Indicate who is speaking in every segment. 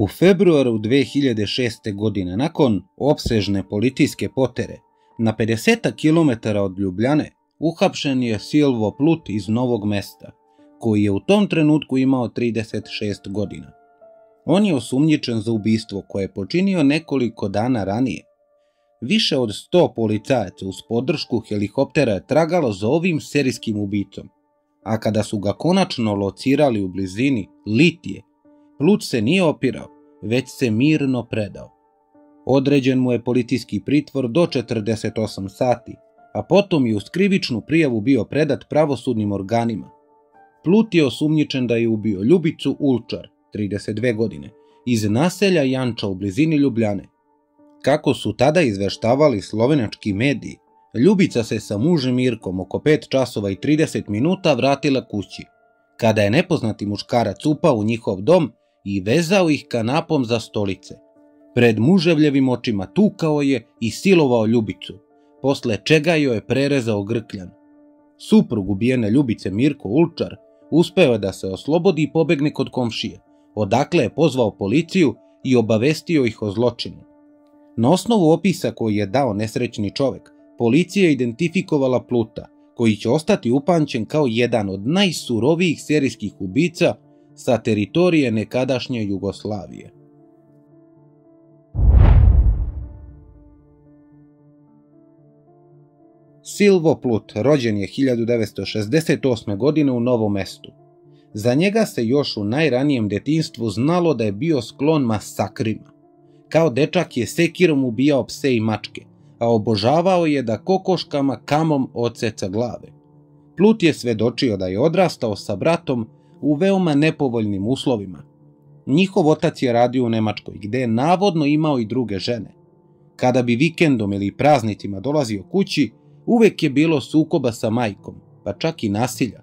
Speaker 1: U februaru 2006. godine, nakon opsežne policijske potere, na 50 km od Ljubljane uhapšen je Silvo Plut iz Novog mesta, koji je u tom trenutku imao 36 godina. On je osumnjičen za ubistvo koje je počinio nekoliko dana ranije. Više od 100 policajaca uz podršku helikoptera je tragalo za ovim serijskim ubicom, a kada su ga konačno locirali u blizini Litije, Plut se nije opirao, već se mirno predao. Određen mu je policijski pritvor do 48 sati, a potom je u skrivičnu prijavu bio predat pravosudnim organima. Plut je osumnjičen da je ubio Ljubicu Ulčar, 32 godine, iz naselja Janča u blizini Ljubljane. Kako su tada izveštavali slovenački mediji, Ljubica se sa mužem Mirkom oko 5 časova i 30 minuta vratila kući, kada je nepoznati muškarac upao u njihov dom i vezao ih kanapom za stolice. Pred muževljevim očima tukao je i silovao Ljubicu, posle čega joj je prerezao grkljan. Suprug ubijene Ljubice Mirko Ulčar uspeo je da se oslobodi i pobegne kod komšije, odakle je pozvao policiju i obavestio ih o zločinu. Na osnovu opisa koji je dao nesrećni čovek, policija je identifikovala Pluta, koji će ostati upančen kao jedan od najsurovijih serijskih ubica sa teritorije nekadašnje Jugoslavije. Silvo Plut rođen je 1968. godine u Novom mestu. Za njega se još u najranijem detinstvu znalo da je bio sklon masakrima. Kao dečak je sekirom ubijao pse i mačke, a obožavao je da kokoškama kamom oceca glave. Plut je svedočio da je odrastao sa bratom u veoma nepovoljnim uslovima. Njihov otac je radio u Nemačkoj, gde je navodno imao i druge žene. Kada bi vikendom ili praznicima dolazio kući, uvek je bilo sukoba sa majkom, pa čak i nasilja.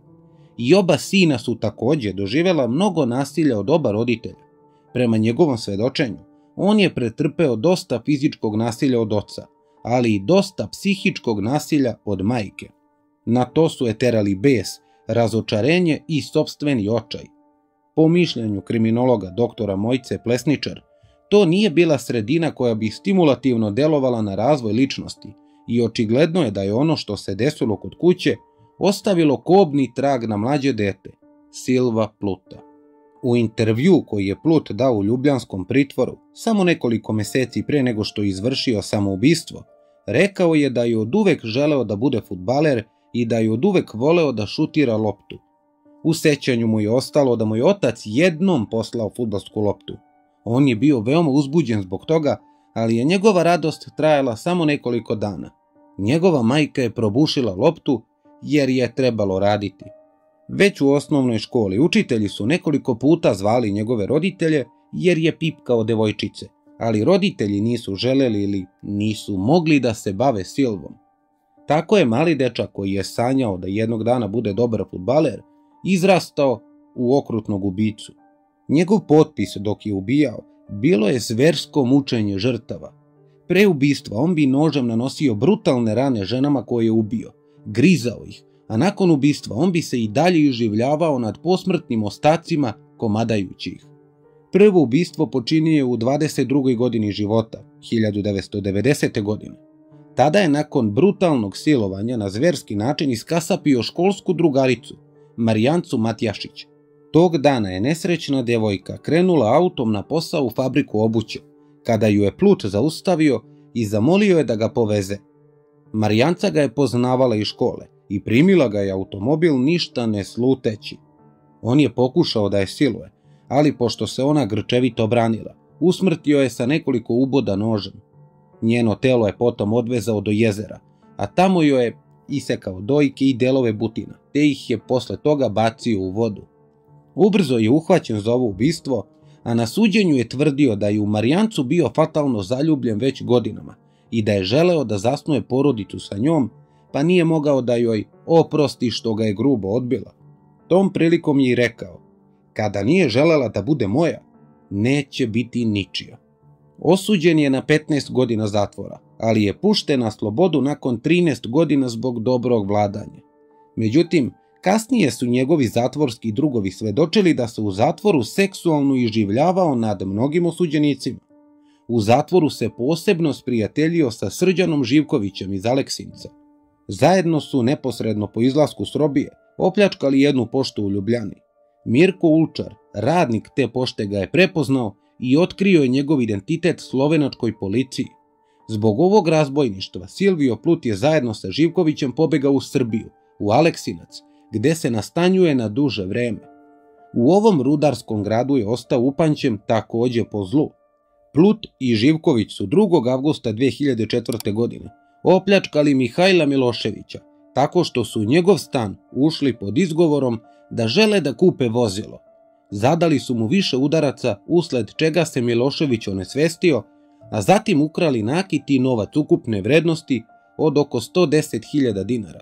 Speaker 1: I oba sina su takođe doživela mnogo nasilja od oba roditelja. Prema njegovom svedočenju, on je pretrpeo dosta fizičkog nasilja od oca, ali i dosta psihičkog nasilja od majke. Na to su je terali bes, razočarenje i sobstveni očaj. Po mišljenju kriminologa doktora Mojce Plesničar, to nije bila sredina koja bi stimulativno delovala na razvoj ličnosti i očigledno je da je ono što se desilo kod kuće ostavilo kobni trag na mlađe dete, Silva Pluta. U intervju koji je Plut dao u Ljubljanskom pritvoru, samo nekoliko meseci pre nego što je izvršio samoubistvo, rekao je da je od uvek želeo da bude futbaler i da je od uvek voleo da šutira loptu. U sećanju mu je ostalo da mu je otac jednom poslao futbalsku loptu. On je bio veoma uzbuđen zbog toga, ali je njegova radost trajala samo nekoliko dana. Njegova majka je probušila loptu jer je trebalo raditi. Već u osnovnoj školi učitelji su nekoliko puta zvali njegove roditelje jer je pipkao devojčice, ali roditelji nisu želeli ili nisu mogli da se bave Silvom. Tako je mali dečak koji je sanjao da jednog dana bude dobar futbaler, izrastao u okrutnog ubicu. Njegov potpis dok je ubijao bilo je zversko mučenje žrtava. Pre ubistva on bi nožem nanosio brutalne rane ženama koje je ubio, grizao ih, a nakon ubistva on bi se i dalje iživljavao nad posmrtnim ostacima komadajući ih. Prvo ubistvo počinio je u 22. godini života, 1990. godine. Tada je nakon brutalnog silovanja na zverski način iskasapio školsku drugaricu, Marijancu Matjašić. Tog dana je nesrećna devojka krenula autom na posao u fabriku obuće, kada ju je Plut zaustavio i zamolio je da ga poveze. Marijanca ga je poznavala iz škole i primila ga je automobil ništa ne sluteći. On je pokušao da je siluje, ali pošto se ona grčevito branila, usmrtio je sa nekoliko uboda nožem. Njeno telo je potom odvezao do jezera, a tamo joj je isekao dojke i delove butina, te ih je posle toga bacio u vodu. Ubrzo je uhvaćen za ovo ubistvo, a na suđenju je tvrdio da je u Marijancu bio fatalno zaljubljen već godinama i da je želeo da zasnuje porodicu sa njom, pa nije mogao da joj oprosti što ga je grubo odbila. Tom prilikom je i rekao, kada nije želela da bude moja, neće biti ničija. Osuđen je na 15 godina zatvora, ali je pušten na slobodu nakon 13 godina zbog dobrog vladanja. Međutim, Kasnije su njegovi zatvorski drugovi svedočili da se u zatvoru seksualno iživljavao nad mnogim osuđenicima. U zatvoru se posebno sprijateljio sa Srđanom Živkovićem iz Aleksinca. Zajedno su neposredno po izlasku s robije opljačkali jednu poštu u Ljubljani. Mirko Ulčar, radnik te pošte ga je prepoznao i otkrio je njegov identitet slovenačkoj policiji. Zbog ovog razbojništva Silvio Plut je zajedno sa Živkovićem pobegao u Srbiju, u Aleksinac, gde se nastanjuje na duže vreme. U ovom rudarskom gradu je ostao upančen takođe po zlu. Plut i Živković su 2. avgusta 2004. godine opljačkali Mihajla Miloševića, tako što su u njegov stan ušli pod izgovorom da žele da kupe vozilo. Zadali su mu više udaraca, usled čega se Milošević onesvestio, a zatim ukrali nakiti novac ukupne vrednosti od oko 110.000 dinara.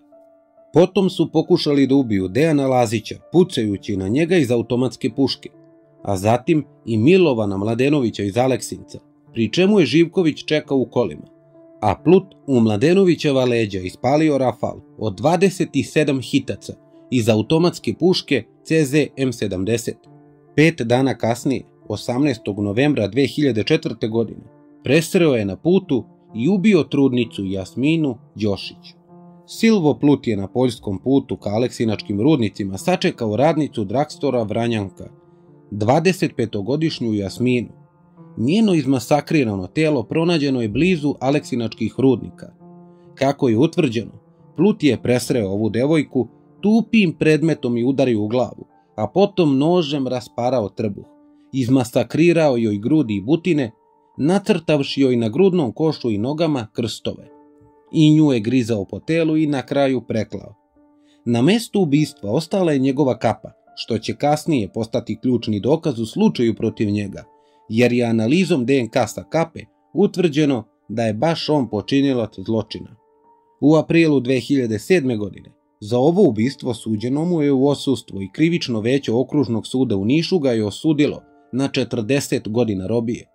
Speaker 1: Potom su pokušali da ubiju Dejana Lazića, pucajući na njega iz automatske puške, a zatim i Milovana Mladenovića iz Aleksinca, pri čemu je Živković čekao u kolima, a Plut u Mladenovićeva leđa ispalio rafal od 27 hitaca iz automatske puške CZ M70. Pet dana kasnije, 18. novembra 2004. godine, presreo je na putu i ubio trudnicu Jasminu Đošić. Silvo Plut je na poljskom putu ka Aleksinačkim rudnicima sačekao radnicu Drakstora Vranjanka, 25-godišnju Jasminu. Njeno izmasakrirano telo pronađeno je blizu Aleksinačkih rudnika. Kako je utvrđeno, Plut je presreo ovu devojku, tupim predmetom i udario u glavu, a potom nožem rasparao trbuh. Izmasakrirao joj grudi i butine, nacrtavši joj na grudnom košu i nogama krstove i nju je grizao po telu i na kraju preklao. Na mestu ubistva ostala je njegova kapa, što će kasnije postati ključni dokaz u slučaju protiv njega, jer je analizom DNK sa kape utvrđeno da je baš on počinilac zločina. U aprilu 2007. godine za ovo ubistvo suđeno mu je u osustvu i krivično veće okružnog suda u Nišu ga je osudilo na 40 godina robije.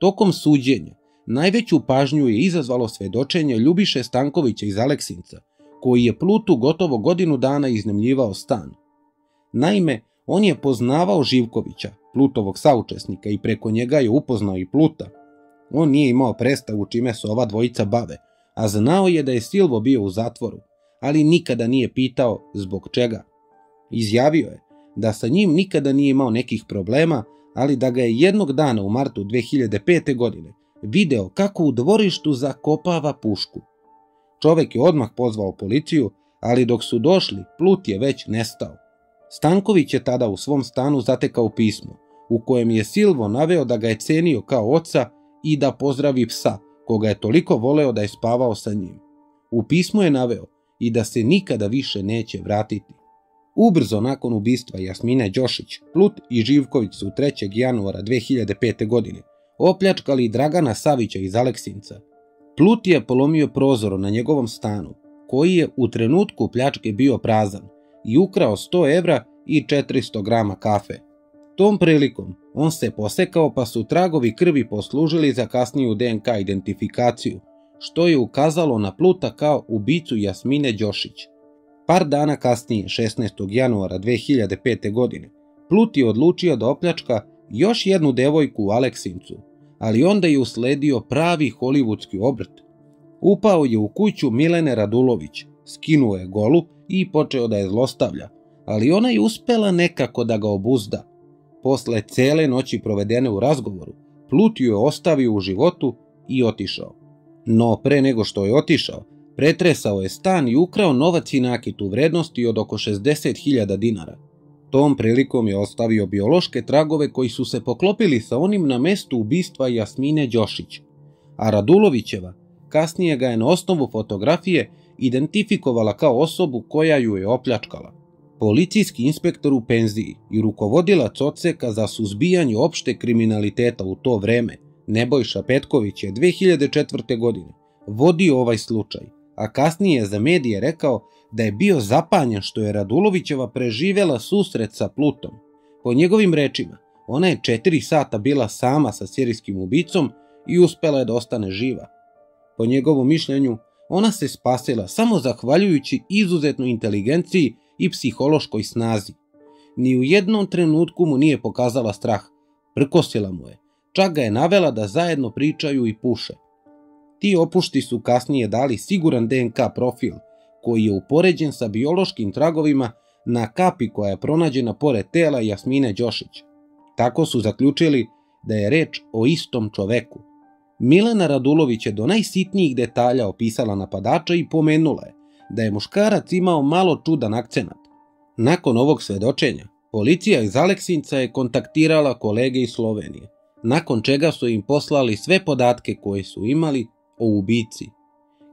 Speaker 1: Tokom suđenja Najveću pažnju je izazvalo svedočenje Ljubiše Stankovića iz Aleksinca, koji je Plutu gotovo godinu dana iznemljivao stan. Naime, on je poznavao Živkovića, Plutovog saučesnika i preko njega je upoznao i Pluta. On nije imao predstavu čime se ova dvojica bave, a znao je da je Silvo bio u zatvoru, ali nikada nije pitao zbog čega. Izjavio je da sa njim nikada nije imao nekih problema, ali da ga je jednog dana u martu 2005. godine video kako u dvorištu zakopava pušku. Čovek je odmah pozvao policiju, ali dok su došli, Plut je već nestao. Stanković je tada u svom stanu zatekao pismo, u kojem je Silvo naveo da ga je cenio kao oca i da pozdravi psa, koga je toliko voleo da je spavao sa njim. U pismu je naveo i da se nikada više neće vratiti. Ubrzo nakon ubistva Jasmine Đošić, Plut i Živković su 3. januara 2005. godine opljačkali Dragana Savića iz Aleksinca. Plut je polomio prozor na njegovom stanu, koji je u trenutku pljačke bio prazan, i ukrao 100 evra i 400 grama kafe. Tom prilikom on se posekao pa su tragovi krvi poslužili za kasniju DNK identifikaciju, što je ukazalo na Pluta kao ubicu Jasmine Đošić. Par dana kasnije, 16. januara 2005. godine, Plut je odlučio da opljačka još jednu devojku u Aleksincu, ali onda je usledio pravi hollywoodski obrt. Upao je u kuću Milene Radulović, skinuo je golu i počeo da je zlostavlja, ali ona je uspela nekako da ga obuzda. Posle cele noći provedene u razgovoru, Plut ju je ostavio u životu i otišao. No pre nego što je otišao, pretresao je stan i ukrao novac i nakit u vrednosti od oko 60.000 dinara. Tom prilikom je ostavio biološke tragove koji su se poklopili sa onim na mestu ubistva Jasmine Đošić, a Radulovićeva kasnije ga je na osnovu fotografije identifikovala kao osobu koja ju je opljačkala. Policijski inspektor u penziji i rukovodilac odseka za suzbijanje opšte kriminaliteta u to vreme, Nebojša Petković je 2004. godine vodio ovaj slučaj, a kasnije za medije rekao da je bio zapanjen što je Radulovićeva preživela susret sa Plutom. Po njegovim rečima, ona je četiri sata bila sama sa sirijskim ubicom i uspela je da ostane živa. Po njegovom mišljenju, ona se spasila samo zahvaljujući izuzetnoj inteligenciji i psihološkoj snazi. Ni u jednom trenutku mu nije pokazala strah, prkosila mu je, čak ga je navela da zajedno pričaju i puše. Ti opušti su kasnije dali siguran DNK profil, koji je upoređen sa biološkim tragovima na kapi koja je pronađena pored tela Jasmine Đošić. Tako su zaključili da je reč o istom čoveku. Milena Radulović je do najsitnijih detalja opisala napadača i pomenula je da je muškarac imao malo čudan akcenat. Nakon ovog svedočenja, policija iz Aleksinca je kontaktirala kolege iz Slovenije, nakon čega su im poslali sve podatke koje su imali o ubici.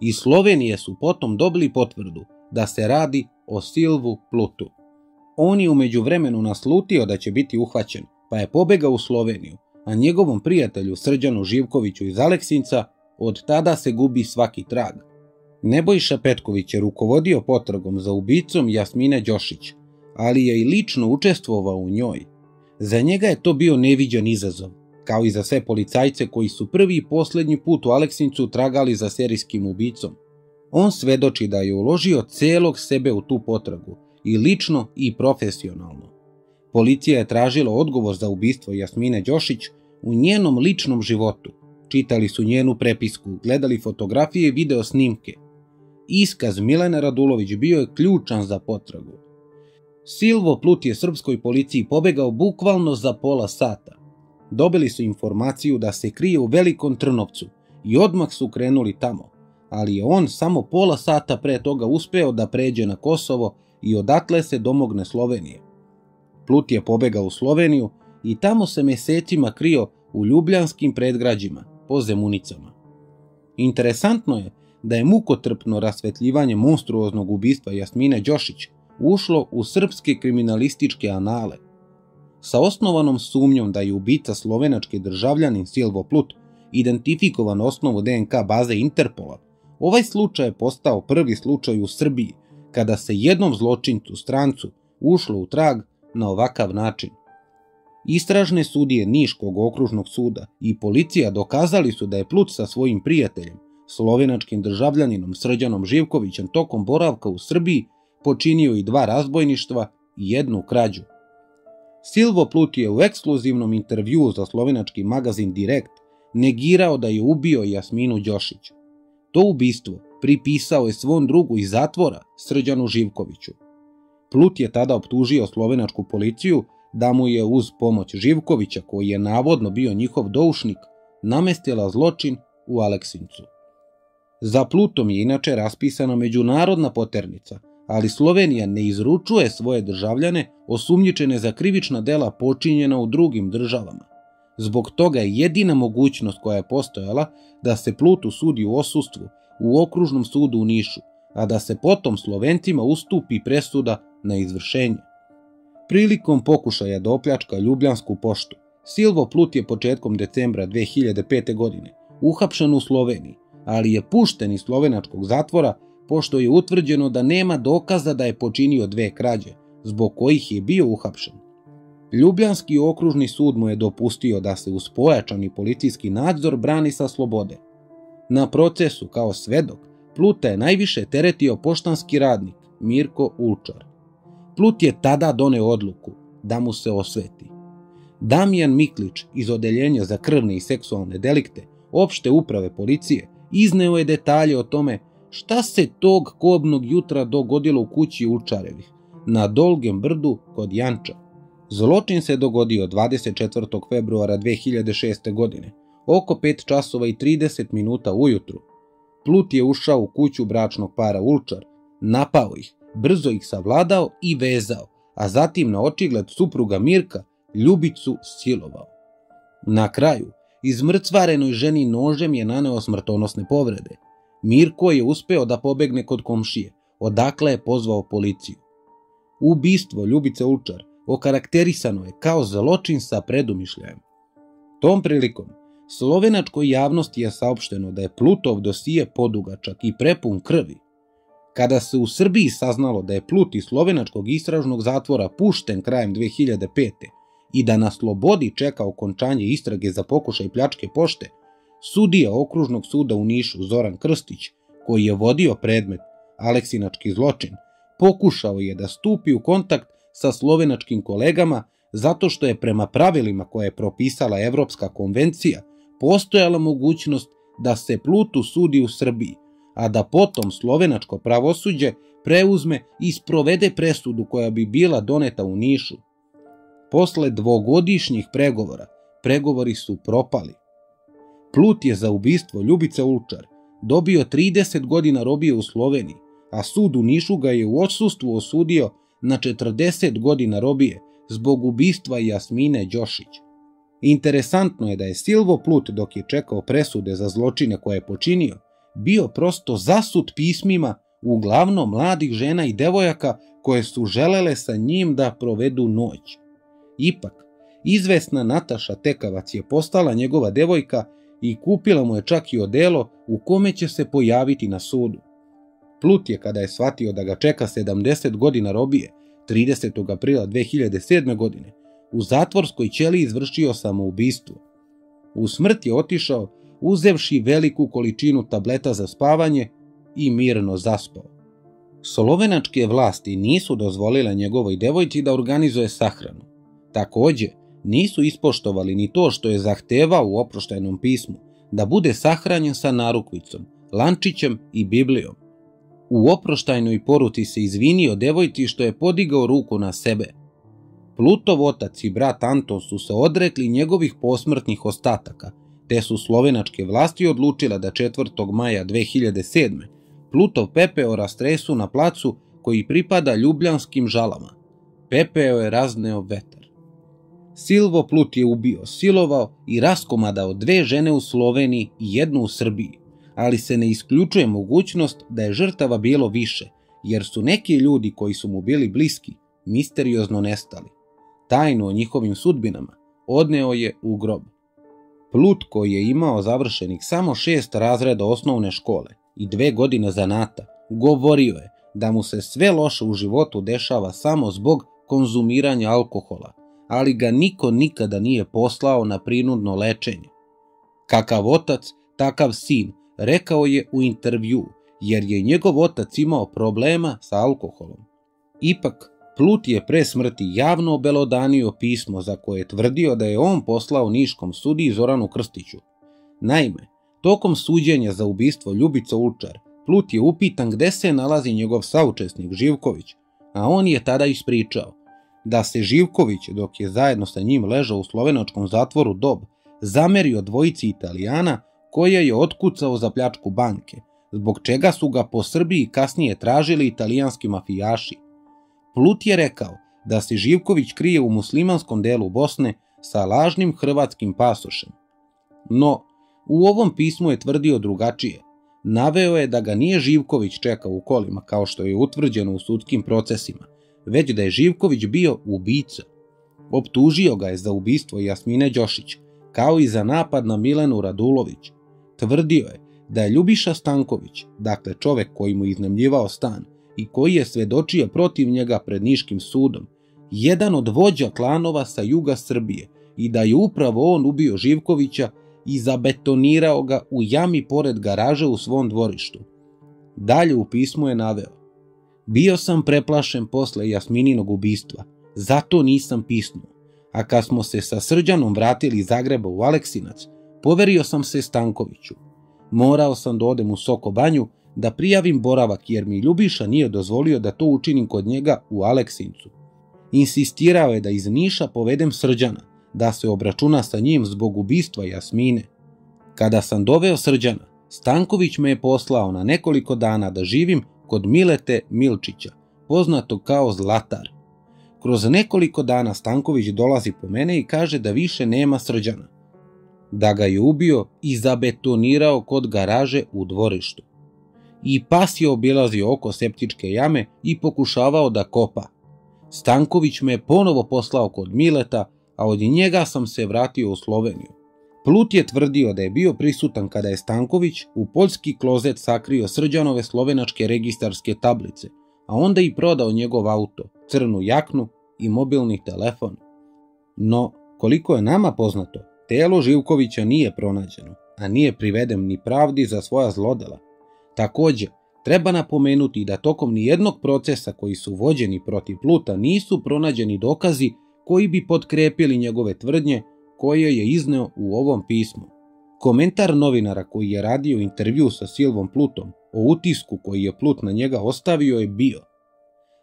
Speaker 1: Iz Slovenije su potom dobili potvrdu da se radi o Silvu Plutu. On je umeđu vremenu naslutio da će biti uhvaćen, pa je pobegao u Sloveniju, a njegovom prijatelju Srđanu Živkoviću iz Aleksinca od tada se gubi svaki trag. Nebojša Petković je rukovodio potragom za ubicom Jasmine Đošić, ali je i lično učestvovao u njoj. Za njega je to bio neviđan izazov, kao i za sve policajce koji su prvi i posljednji put u Aleksincu tragali za serijskim ubicom. On svedoči da je uložio celog sebe u tu potragu, i lično i profesionalno. Policija je tražila odgovor za ubistvo Jasmine Đošić u njenom ličnom životu. Čitali su njenu prepisku, gledali fotografije i video snimke. Iskaz Milene Radulović bio je ključan za potragu. Silvo Plut je srpskoj policiji pobegao bukvalno za pola sata. Dobili su informaciju da se krije u Velikom Trnovcu i odmah su krenuli tamo, ali je on samo pola sata pre toga uspeo da pređe na Kosovo i odatle se domogne Slovenije. Plut je pobegao u Sloveniju i tamo se mesecima krio u ljubljanskim predgrađima, po zemunicama. Interesantno je da je mukotrpno rasvetljivanje monstruoznog ubistva Jasmine Đošić ušlo u srpske kriminalističke anale. Sa osnovanom sumnjom da je ubica slovenački državljanin Silvo Plut identifikovan osnovu DNK baze Interpola, ovaj slučaj je postao prvi slučaj u Srbiji kada se jednom zločincu strancu ušlo u trag na ovakav način. Istražne sudije Niškog okružnog suda i policija dokazali su da je Plut sa svojim prijateljem, slovenačkim državljaninom Srđanom Živkovićem tokom boravka u Srbiji počinio i dva razbojništva i jednu krađu. Silvo Plut je u ekskluzivnom intervjuu za slovenački magazin Direkt negirao da je ubio Jasminu Đošić. To ubistvo pripisao je svom drugu iz zatvora, Srđanu Živkoviću. Plut je tada optužio slovenačku policiju da mu je uz pomoć Živkovića, koji je navodno bio njihov doušnik, namestila zločin u Aleksincu. Za Plutom je inače raspisana međunarodna poternica, ali Slovenija ne izručuje svoje državljane osumnjičene za krivična dela počinjena u drugim državama. Zbog toga je jedina mogućnost koja je postojala da se Plutu sudi u osustvu u okružnom sudu u Nišu, a da se potom Slovencima ustupi presuda na izvršenje. Prilikom pokušaja da opljačka Ljubljansku poštu, Silvo Plut je početkom decembra 2005. godine uhapšen u Sloveniji, ali je pušten iz slovenačkog zatvora pošto je utvrđeno da nema dokaza da je počinio dve krađe, zbog kojih je bio uhapšen. Ljubljanski okružni sud mu je dopustio da se uz pojačani policijski nadzor brani sa slobode. Na procesu kao svedok Pluta je najviše teretio poštanski radnik Mirko Ulčar. Plut je tada doneo odluku da mu se osveti. Damjan Miklić iz Odeljenja za krvne i seksualne delikte opšte uprave policije izneo je detalje o tome šta se tog kobnog jutra dogodilo u kući Ulčarevih na Dolgem brdu kod Janča. Zločin se dogodio 24. februara 2006. godine, oko 5 časova i 30 minuta ujutru. Plut je ušao u kuću bračnog para Ulčar, napao ih, brzo ih savladao i vezao, a zatim na očigled supruga Mirka Ljubicu silovao. Na kraju, izmrcvarenoj ženi nožem je naneo smrtonosne povrede. Mirko je uspeo da pobegne kod komšije, odakle je pozvao policiju. Ubistvo Ljubice Ulčar okarakterisano je kao zločin sa predumišljajem. Tom prilikom Slovenačkoj javnosti je saopšteno da je Plutov dosije podugačak i prepun krvi. Kada se u Srbiji saznalo da je Plut iz slovenačkog istražnog zatvora pušten krajem 2005. i da na slobodi čeka okončanje istrage za pokušaj pljačke pošte, sudija okružnog suda u Nišu Zoran Krstić, koji je vodio predmet Aleksinački zločin, pokušao je da stupi u kontakt sa slovenačkim kolegama zato što je prema pravilima koje je propisala Evropska konvencija postojala mogućnost da se Plutu sudi u Srbiji, a da potom slovenačko pravosuđe preuzme i sprovede presudu koja bi bila doneta u Nišu. Posle dvogodišnjih pregovora, pregovori su propali. Plut je za ubistvo Ljubice Ulčar dobio 30 godina robije u Sloveniji, a sud u Nišu ga je u odsustvu osudio na 40 godina robije zbog ubistva Jasmine Đošić. Interesantno je da je Silvo Plut dok je čekao presude za zločine koje je počinio, bio prosto zasut pismima uglavnom mladih žena i devojaka koje su želele sa njim da provedu noć. Ipak, izvesna Nataša Tekavac je postala njegova devojka i kupila mu je čak i odelo u kome će se pojaviti na sudu. Plut je kada je shvatio da ga čeka 70 godina robije, 30. aprila 2007. godine, u zatvorskoj ćeli izvršio samoubistvo. U smrt je otišao uzevši veliku količinu tableta za spavanje i mirno zaspao. Slovenačke vlasti nisu dozvolile njegovoj devojci da organizuje sahranu. Takođe, nisu ispoštovali ni to što je zahtevao u oproštajnom pismu, da bude sahranjen sa narukvicom, lančićem i Biblijom. U oproštajnoj poruci se izvinio devojci što je podigao ruku na sebe. Plutov otac i brat Anton su se odrekli njegovih posmrtnih ostataka, te su slovenačke vlasti odlučile da 4. maja 2007. Plutov pepeo rastresu na placu koji pripada ljubljanskim žalama. Pepeo je razneo vetar. Silvo Plut je ubio, silovao i raskomadao dve žene u Sloveniji i jednu u Srbiji, ali se ne isključuje mogućnost da je žrtava bilo više, jer su neki ljudi koji su mu bili bliski misteriozno nestali. Tajnu o njihovim sudbinama odneo je u grob. Plut koji je imao završenih samo šest razreda osnovne škole i dve godine zanata, govorio je da mu se sve loše u životu dešava samo zbog konzumiranja alkohola, ali ga niko nikada nije poslao na prinudno lečenje. Kakav otac, takav sin, rekao je u intervju, jer je njegov otac imao problema sa alkoholom. Ipak, Plut je pre smrti javno obelodanio pismo za koje je tvrdio da je on poslao niškom sudiji Zoranu Krstiću. Naime, tokom suđenja za ubistvo Ljubica Ulčar, Plut je upitan gde se nalazi njegov saučesnik Živković, a on je tada ispričao da se Živković, dok je zajedno sa njim ležao u slovenačkom zatvoru Dob, zamerio dvojici Italijana koja je otkucao za pljačku banke, zbog čega su ga po Srbiji kasnije tražili italijanski mafijaši. Plut je rekao da se Živković krije u muslimanskom delu Bosne sa lažnim hrvatskim pasošem. No, u ovom pismu je tvrdio drugačije. Naveo je da ga nije Živković čekao u kolima kao što je utvrđeno u sudskim procesima, već da je Živković bio ubica. Optužio ga je za ubistvo Jasmine Đošić, kao i za napad na Milenu Radulović. Tvrdio je da je Ljubiša Stanković, dakle čovek koji mu iznemljivao stan i koji je svedočio protiv njega pred Niškim sudom, jedan od vođa klanova sa juga Srbije i da je upravo on ubio Živkovića i zabetonirao ga u jami pored garaže u svom dvorištu. Dalje u pismu je naveo Bio sam preplašen posle Jasmininog ubistva, zato nisam pisnuo. A kad smo se sa Srđanom vratili iz Zagreba u Aleksinac, poverio sam se Stankoviću. Morao sam da odem u Soko banju da prijavim boravak jer mi Ljubiša nije dozvolio da to učinim kod njega u Aleksincu. Insistirao je da iz Niša povedem Srđana, da se obračuna sa njim zbog ubistva Jasmine. Kada sam doveo Srđana, Stanković me je poslao na nekoliko dana da živim kod Milete Milčića, poznato kao Zlatar. Kroz nekoliko dana Stanković dolazi po mene i kaže da više nema srđana. Da ga je ubio i zabetonirao kod garaže u dvorištu. I pas je obilazio oko septičke jame i pokušavao da kopa. Stanković me je ponovo poslao kod Mileta, a od njega sam se vratio u Sloveniju. Plut je tvrdio da je bio prisutan kada je Stanković u poljski klozet sakrio srđanove slovenačke registarske tablice, a onda i prodao njegov auto, crnu jaknu i mobilni telefon. No, koliko je nama poznato, telo Živkovića nije pronađeno, a nije priveden ni pravdi za svoja zlodela. Takođe, Treba napomenuti da tokom nijednog procesa koji su vođeni protiv Pluta nisu pronađeni dokazi koji bi podkrepili njegove tvrdnje koje je izneo u ovom pismu. Komentar novinara koji je radio intervju sa Silvom Plutom o utisku koji je Plut na njega ostavio je bio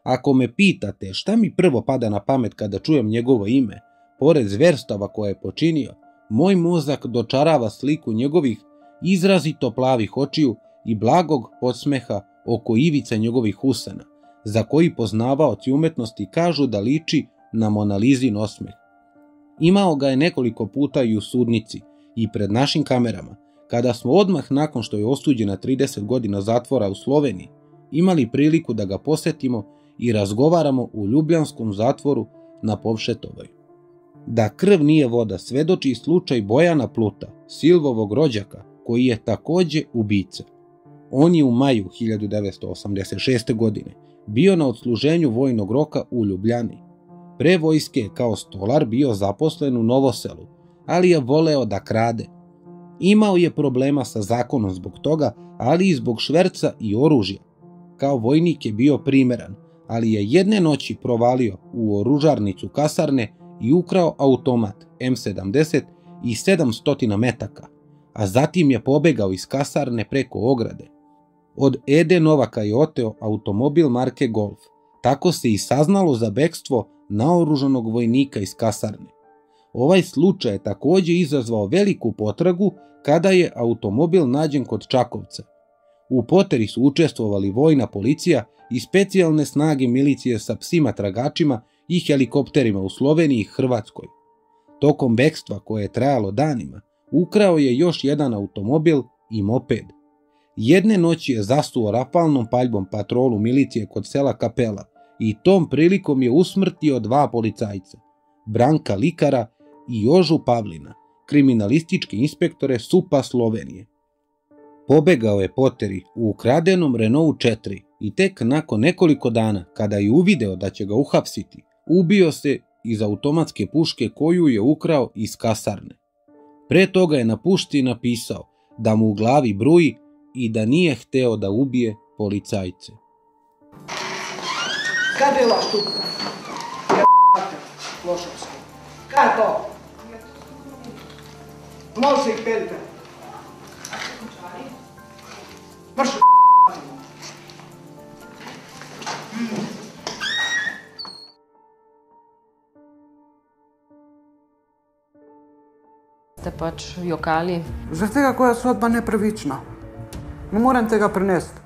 Speaker 1: Ako me pitate šta mi prvo pada na pamet kada čujem njegovo ime, pored zverstava koje je počinio, moj mozak dočarava sliku njegovih izrazito plavih očiju i blagog podsmeha oko ivica njegovih usana, za koji poznavaoci umetnosti kažu da liči na Monalizin osmeh. Imao ga je nekoliko puta i u sudnici i pred našim kamerama, kada smo odmah nakon što je osuđen na 30 godina zatvora u Sloveniji, imali priliku da ga posetimo i razgovaramo u Ljubljanskom zatvoru na Povšetovoj. Da krv nije voda svedoči slučaj Bojana Pluta, Silvovog rođaka, koji je takođe ubica. On je u maju 1986. godine bio na odsluženju vojnog roka u Ljubljani. Pre vojske je kao stolar bio zaposlen u Novoselu, ali je voleo da krade. Imao je problema sa zakonom zbog toga, ali i zbog šverca i oružja. Kao vojnik je bio primeran, ali je jedne noći provalio u oružarnicu kasarne i ukrao automat M70 i 700 metaka, a zatim je pobegao iz kasarne preko ograde. Od Ede Novaka je oteo automobil marke Golf. Tako se i saznalo za bekstvo naoružanog vojnika iz kasarne. Ovaj slučaj je takođe izazvao veliku potragu kada je automobil nađen kod Čakovca. U poteri su učestvovali vojna policija i specijalne snage milicije sa psima tragačima i helikopterima u Sloveniji i Hrvatskoj. Tokom bekstva koje je trajalo danima, ukrao je još jedan automobil i moped. Jedne noći je zastuo rafalnom paljbom patrolu milicije kod sela Kapela i tom prilikom je usmrtio dva policajca, Branka Likara i Jožu Pavlina, kriminalističke inspektore SUPA Slovenije. Pobegao je Poteri u ukradenom Renault 4 i tek nakon nekoliko dana, kada je uvideo da će ga uhapsiti, ubio se iz automatske puške koju je ukrao iz kasarne. Pre toga je na pušti napisao da mu u glavi bruji i da nije hteo da ubije policajce.
Speaker 2: Kaj je bila štupa? Kaj Lošovski. Kaj je to? Malo se jih peljte. Marš
Speaker 3: Ste pač jokali?
Speaker 2: Zaradi tega, ko je sodba nepravična. Ne morem tega prenesti.